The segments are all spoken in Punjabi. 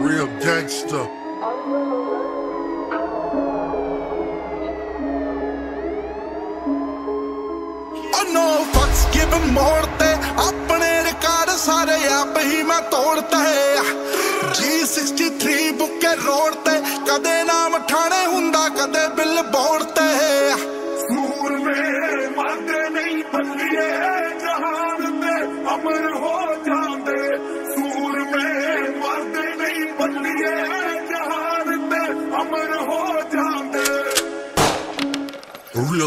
Real gangster. No fucks given ਮੋੜ ਤੇ ਆਪਣੇ ਰਿਕਾਰਡ ਸਾਰੇ ਆਪ ਹੀ ਮੈਂ ਤੋੜਤਾ ਹੈ G63 ਬੁੱਕੇ ਰੋਡ ਤੇ ਕਦੇ ਨਾਮ ਠਾਣੇ ਹੁੰਦਾ ਕਦੇ ਬਿੱਲ ਬੋਰਡ ਤੇ ਸੂਰ ਮੇ ਮਰਦੇ ਨਹੀਂ ਬੱਲੀਏ ਜਹਾਨ ਤੇ ਅਮਰ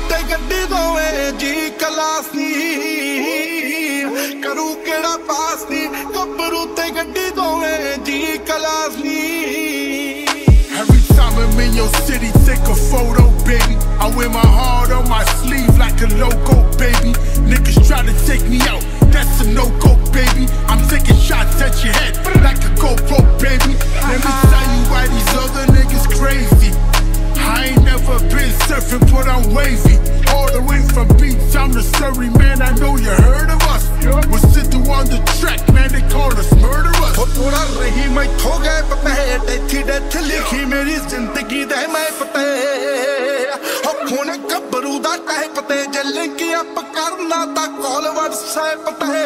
ਗੱਭਰੂ ਤੇ ਗੱਡੀ ਦੋਵੇਂ ਜੀ ਕਲਾਸ ਨੀ ਕਰੂ ਕਿਹੜਾ ਪਾਸ ਨੀ ਗੱਭਰੂ ਤੇ ਗੱਡੀ ਦੋਵੇਂ ਜੀ ਕਲਾਸ ਨੀ Every time I'm in your city, take a photo, baby. I wear my heart on my sleeve like a logo, baby. Niggas try to take me out, that's a no-go, baby. I'm taking shots at your head like a GoPro, baby. Let me surfing, but I'm wavy. All the way from beach, I'm the Surrey man. I know you heard of us. We're sitting on the track, man. They call us murderers. ਉਹ ਪੂਰਾ ਰਹੀ ਮੈਥੋਂ ਗਏ ਪਤੇ ਡੈਥੀ ਡੈਥ ਲਿਖੀ ਮੇਰੀ ਜ਼ਿੰਦਗੀ ਦੇ ਮੈਂ ਪਤੇ ਹੋ ਖੂਨ ਗੱਭਰੂ ਦਾ ਟਾਈਪ ਤੇ ਜੇ ਲਿੰਕ ਅਪ ਕਰਨਾ ਤਾਂ ਕਾਲ WhatsApp ਤੇ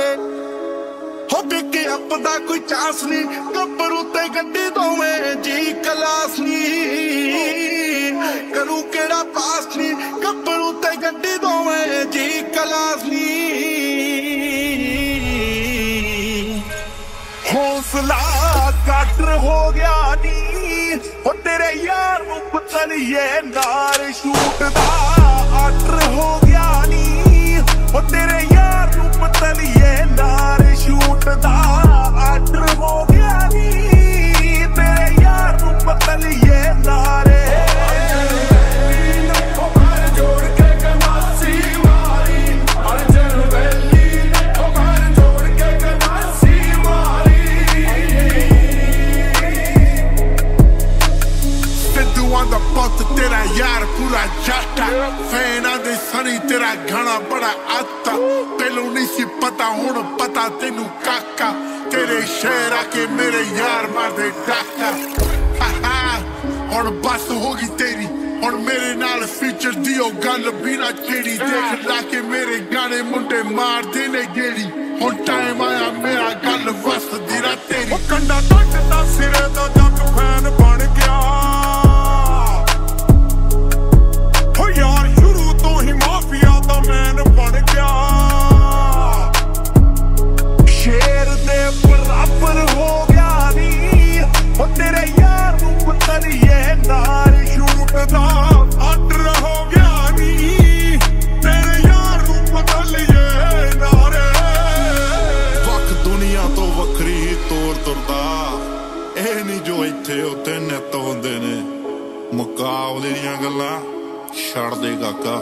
ਹੋ ਬਿੱਕ ਅਪ ਦਾ ਕੋਈ ਚਾਂਸ ਨਹੀਂ ਗੱਭਰੂ ਤੇ ਗੱਡੀ ਦੋਵੇਂ ਜੀ ਕਲਾਸ ਨਹੀਂ ਕਰੂ ਕਿਹੜਾ ਪਾਸ ਨਹੀਂ? ਗੱਭਰੂ ਤੇ ਗੱਡੀ ਦੋਵੇਂ ਜੀ ਕਲਾਸ ਨਹੀਂ। ਹੌਸਲਾ ਕੱਟ ਹੋ ਗਿਆ ਨੀ। ਉਹ ਤੇਰੇ ਯਾਰ ਨੂੰ ਪਤਲੀਏ ਨਾਰ ਸ਼ੂਟ ਦਾ ਆਟਰ ਹੋ ਗਿਆ ਪਹਿਲੋਂ ਨਹੀਂ ਸੀ ਪਤਾ, ਹੁਣ ਪਤਾ ਤੈਨੂੰ ਕਾਕਾ। ਤੇਰੇ ਸ਼ਹਿਰ ਆ ਕੇ ਮੇਰੇ ਯਾਰ ਮਾਰਦੇ ਡਾਕਾ। ਹੁਣ ਬਸ ਹੋ ਗਈ ਤੇਰੀ। ਹੁਣ ਮੇਰੇ ਨਾਲ ਫੀਚਰ ਦੀ ਉਹ ਗੱਲ ਵੀ ਛੇੜੀ ਦੇਖ ਲਾ ਕੇ ਮੇਰੇ ਗਾਣੇ ਮੁੰਡੇ ਮਾਰਦੇ ਨੇ ਗੇੜੀ। ਹੁਣ ਟਾਈਮ ਆਇਆ, ਮੇਰਾ ਗੱਲ ਵਸਦੀ ਰਾ ਤੇਰੀ। ਉਹ ਕੰਡਾ ਟੱਕਦਾ ਸਿਰੇ ਦਾ ਜੱਗ ਫੈਨ ਉੱਥੇ ਹੁੰਦੇ ਨੇ। ਮੁਕਾਬਲੇ ਦੀਆਂ ਗੱਲਾਂ ਛੱਡ ਦੇ ਕਾਕਾ।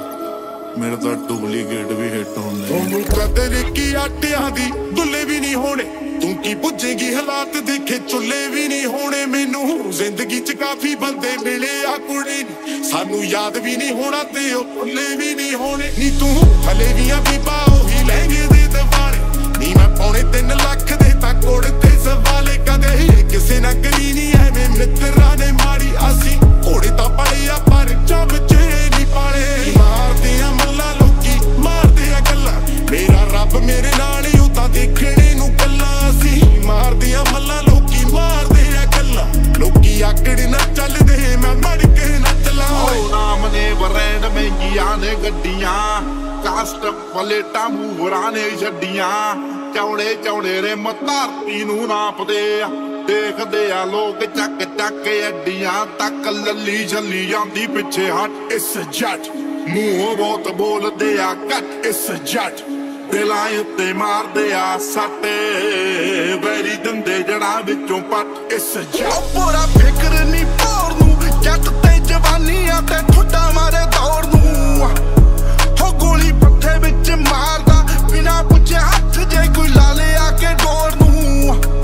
ਮੇਰੇ ਤਾਂ ਡੁਪਲੀਕੇਟ ਵੀ ਹਿੱਟ ਹੁੰਦੇ ਨੇ। ਕਦਰ ਕੀ ਆਟਿਆਂ ਦੀ ਦੁੱਲੇ ਵੀ ਨਹੀਂ ਹੋਣੇ। ਤੂੰ ਕੀ ਪੁੱਜੇਗੀ ਹਾਲਾਤ ਦੇਖੇ ਚੁੱਲੇ ਵੀ ਨਹੀਂ ਹੋਣੇ ਮੈਨੂੰ। ਜ਼ਿੰਦਗੀ 'ਚ ਕਾਫੀ ਬੰਦੇ ਮਿਲੇ ਆ ਕੁੜੀ ਸਾਨੂੰ ਯਾਦ ਵੀ ਨਹੀਂ ਹੋਣਾ ਤੇ ਉਹ ਭੁੱਲੇ ਵੀ ਨਹੀਂ ਹੋਣੇ। ਨੀ ਤੂੰ, ਹਲੇ ਵੀ ਆ ਬੀਬਾ, ਉਹੀ ਲਹਿੰਗੇ ਦੇ ਦਿਵਾਲੇ ਨੀ ਮੈਂ ਪੌਣੇ 3 ਮਹਿੰਗੀਆਂ ਗੱਡੀਆਂ, ਕਾਸਟ ਪਲੇਟਾਂ ਮੂਵਰਾਂ ਨੇ ਛੱਡੀਆਂ। ਚੌੜੇ ਚੌੜੇ ਰੇ ਮਤਾਰਤੀ ਨੂੰ ਨਾਪਦੇ ਆ। ਦੇਖਦੇ ਆ ਲੋਕ ਚੱਕ ਚੱਕ ਅੱਡੀਆਂ ਤੱਕ ਲੱਲੀ ਛੱਲੀ ਜਾਂਦੀ ਪਿੱਛੇ ਹਟ। It's a ਮੂੰਹ ਬਹੁਤ ਬੋਲਦੇ ਆ, ਘੱਟ it's a ਦਿਲਾਂ ਉੱਤੇ ਮਾਰਦੇ ਆ ਸੱਟੇ। ਵੈਰੀ ਦੰਦੇ ਜੜਾਂ ਵਿੱਚੋਂ ਪੱਟ ਇਸ ਜਾ ਪੂਰਾ ਫਿਕਰ ਨਹੀਂ ਪੌੜ ਨੂੰ ਜੱਟ ਤੇ ਜਵਾਨੀ ਤੇ ਨੂੰ ਹੋ ਗੋਲੀ ਪੱਠੇ ਵਿੱਚ ਮਾਰਦਾ, ਬਿਨਾ ਪੁੱਛੇ ਹੱਥ ਜੇ ਕੋਈ ਲਾ ਲਿਆ ਕੇ ਡੋਰ ਨੂੰ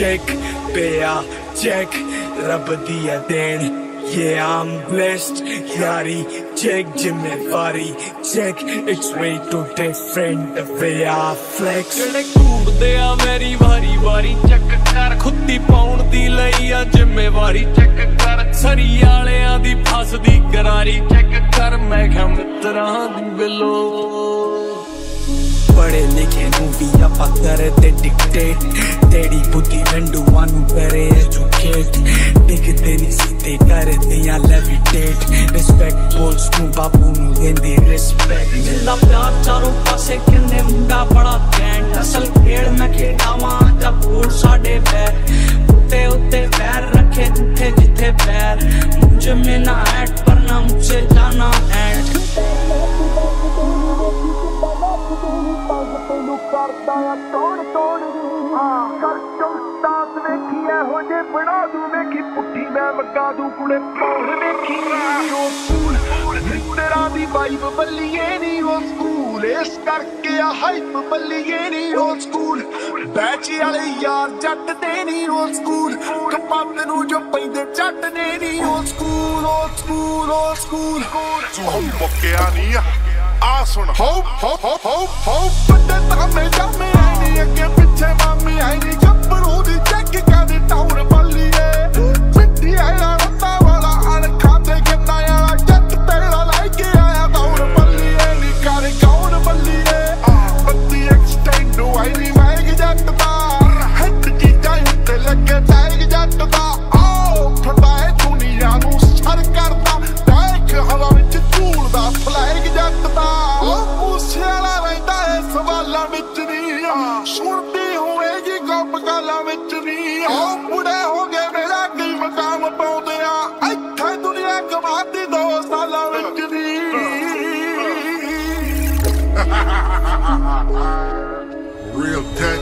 ਚੈੱਕ ਪਿਆ ਚੈੱਕ ਰੱਬ ਦੀ ਆ ਦੇਣ Yeah, I'm blessed. Yari, check ਜ਼ਿੰਮੇਵਾਰੀ check. It's way too different the way I flex. ਜਿਹੜੇ ਘੂਰਦੇ ਆ ਮੇਰੀ ਵਾਰੀ ਵਾਰੀ ਚੱਕ ਕਰ ਖੁੱਦੀ ਪਾਉਣ ਦੀ ਲਈ ਆ ਜ਼ਿੰਮੇਵਾਰੀ ਚੱਕ ਕਰ ਸਰੀ ਵਾਲਿਆਂ ਦੀ ਫਸਦੀ ਕਰਾਰੀ ਚੈੱਕ ਕਰ ਮੈਂ ਕਿਹਾ ਮਿੱਤਰਾਂ ਦੀ ਬਿਲੋ ਪੜੇ ਲਿਖੇ ਨੂੰ ਵੀ ਆਪਾਂ ਕਰਦੇ ਡਿਕਟੇਟ ਤੇਰੀ ਬੁੱਧੀ ਵੰਡੂਆਂ ਨੂੰ ਕਰੇ ਐਜੂਕੇਟ ਡਿੱਗਦੇ ਨਹੀਂ ਸਿੱਧੇ ਕਰਦੇ ਆ ਲੈਵੀਟੇਟ ਰਿਸਪੈਕਟ ਬੋਲਸ ਨੂੰ ਬਾਪੂ ਨੂੰ ਦਿੰਦੇ ਰਿਸਪੈਕਟ ਜਿੰਦਾ ਪਿਆਰ ਚਾਰੋਂ ਪਾਸੇ ਕਿੰਨੇ ਮੁੰਡਾ ਬੜਾ ਕੈਂਟ ਅਸਲ ਖੇਡ ਮੈਂ ਖੇਡਾਵਾਂ ਜਬ ਬੂੜ ਸਾਡੇ ਪੈਰ। ਉੱਤੇ ਉੱਤੇ ਪੈਰ ਰੱਖੇ ਜਿੱਥੇ ਜਿੱਥੇ ਪੈਰ। ਮੁਝ ਮੇ ਨਾ ਐਟ ਕਰਦਾ ਆ ਤੋੜ ਤੋੜ ਹਾਂ। ਕਰ ਚੌਂਤਾਸ ਵੇਖੀ ਇਹੋ ਜੇ ਬਣਾ ਦੂ ਵੇਖੀ। ਪੁੱਠੀ ਮੈਂ ਵਗਾ ਦੂ ਕੁੜੇ ਪੌੜ ਵੇਖੀ। ਉਹ ਸਕੂਲ ਤੇਰਾ ਦੀ ਵਾਈਬ ਬੱਲੀਏ ਨਹੀਂ ਉਹ ਸਕੂਲ ਇਸ ਕਰਕੇ ਆ ਹਾਈਪ ਬੱਲੀਏ ਨਹੀਂ ਉਹ ਸਕੂਲ ਬੈਚ ਵਾਲੇ ਯਾਰ ਜੱਟ ਦੇ ਨਹੀਂ ਉਹ ਸਕੂਲ ਕਪੱਤ ਨੂੰ ਜੋ ਪੈਂਦੇ ਜੱਟ ਨੇ ਨਹੀਂ ਉਹ ਸਕੂਲ ਉਹ ਸਕੂਲ ਉਹ ਸਕੂਲ ਉਹ ਮੁੱਕਿਆ ਨਹੀਂ ਆ ਆ ਸੁਣ। ਹੋ ਹੋ ਹੋ ਹੋ ਹੋ। ਵੱਡੇ ਤਾਮੇ ਜਾਮੇ ਆਈ ਨਹੀਂ ਅੱਗੇ ਪਿੱਛੇ ਮਾਮੀ ਆਈ ਨਹੀਂ ਗੱਭਰੂ ਦੀ ਚੈੱਕ ਕਰਦੇ ਟਾਉਣ ਬੱਲੀਏ ਮਿੱਟੀ ਆਇਆ real tech.